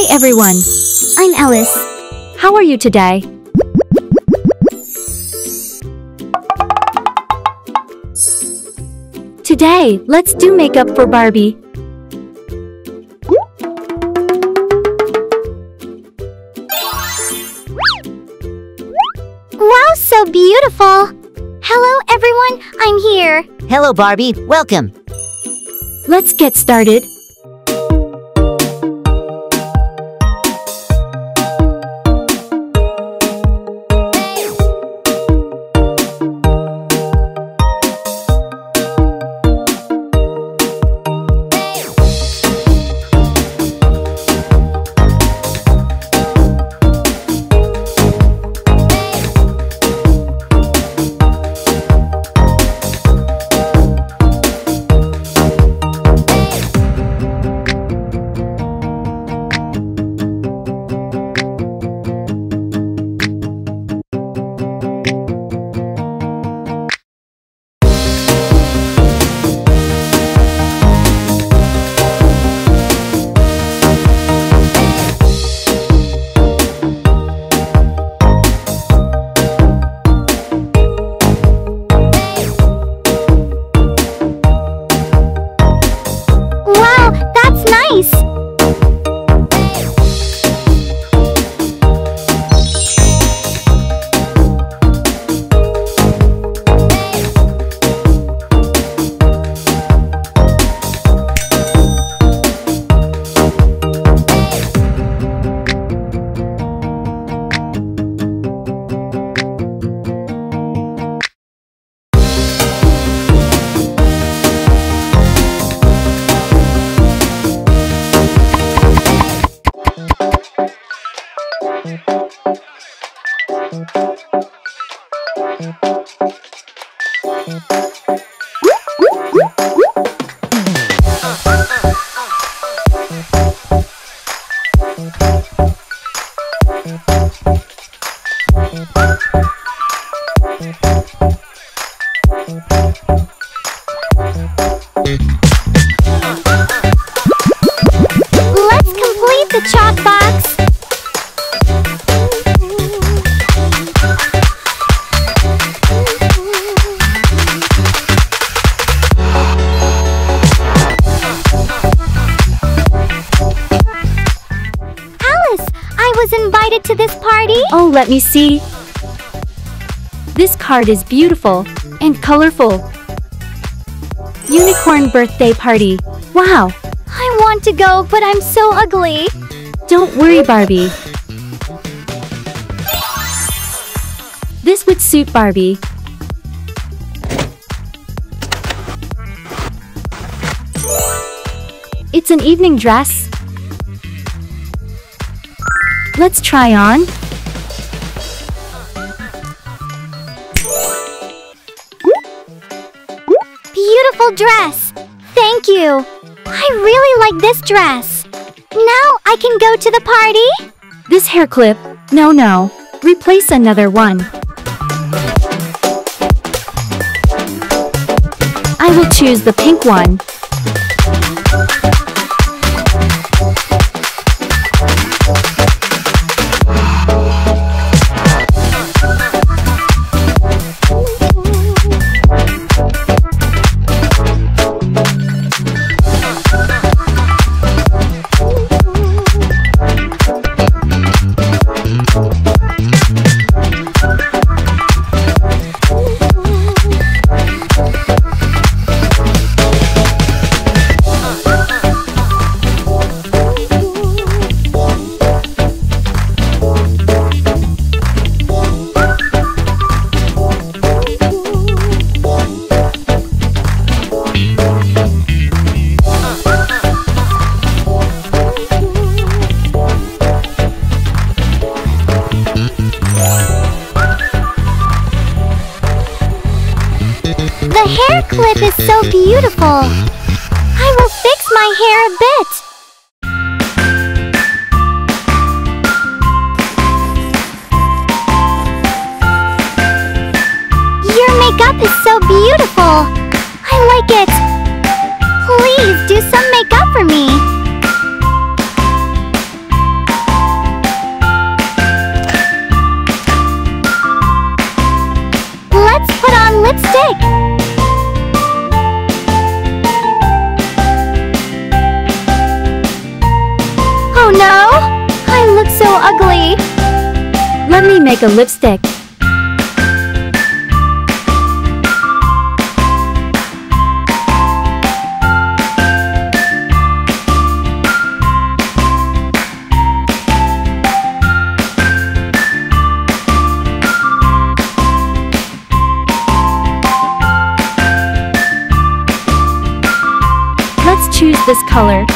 Hi everyone. I'm Alice. How are you today? Today, let's do makeup for Barbie. Wow, so beautiful! Hello, everyone. I'm here. Hello, Barbie. Welcome. Let's get started. Let's invited to this party. Oh, let me see. This card is beautiful and colorful. Unicorn birthday party. Wow. I want to go, but I'm so ugly. Don't worry, Barbie. This would suit Barbie. It's an evening dress. Let's try on. Beautiful dress. Thank you. I really like this dress. Now I can go to the party? This hair clip. No, no. Replace another one. I will choose the pink one. The hair clip is so beautiful. I will fix my hair a bit. Your makeup is so beautiful. I like it. Please do some makeup for me. Ugly. Let me make a lipstick. Let's choose this color.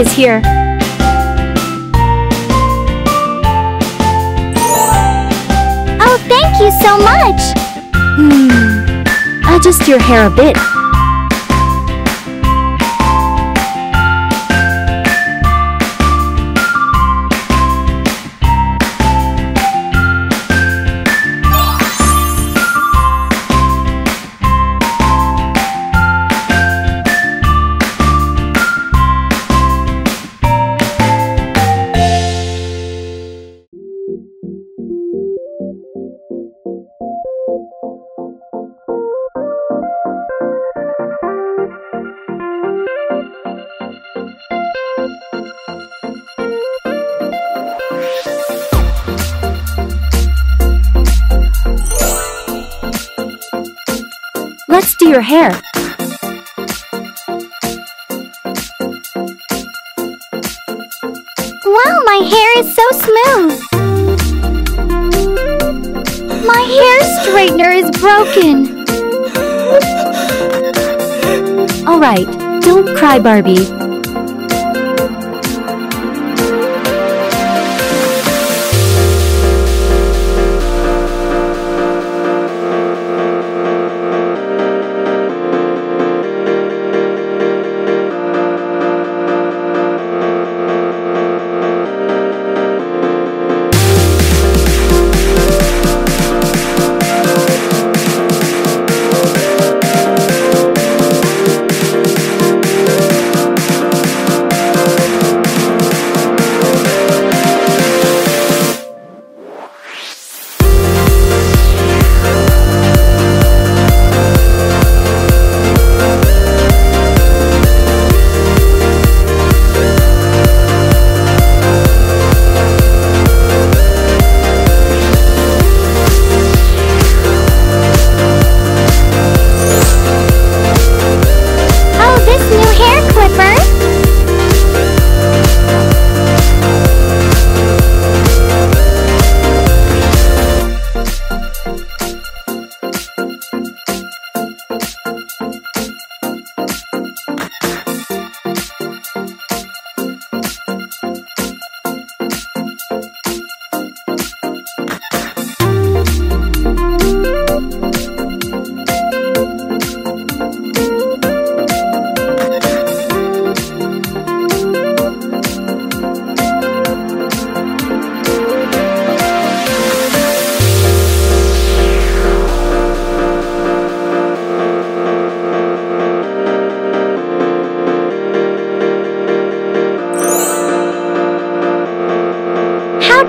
Is here. Oh, thank you so much. Hmm. Adjust your hair a bit. Your hair. Wow, my hair is so smooth. My hair straightener is broken. Alright, don't cry, Barbie.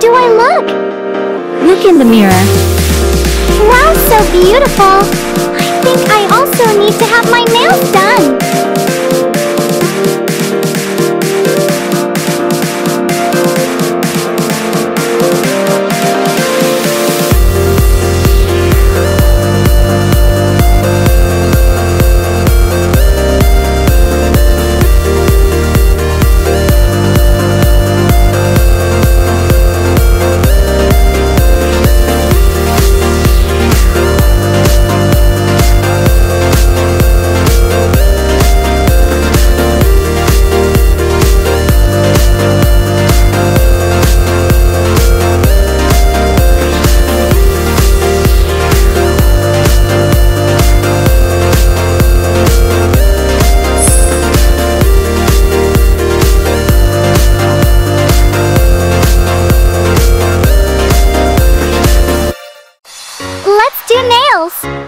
Do I look? Look in the mirror. Wow, so beautiful. I think I also need to have my nails done. do nails!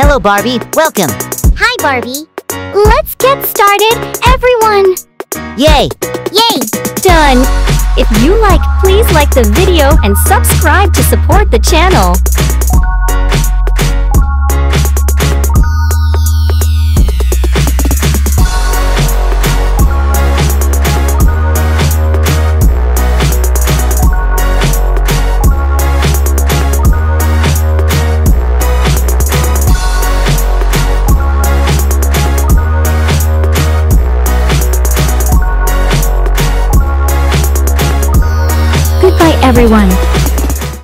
Barbie. Welcome. Hi, Barbie. Let's get started, everyone. Yay! Yay! Done! If you like, please like the video and subscribe to support the channel.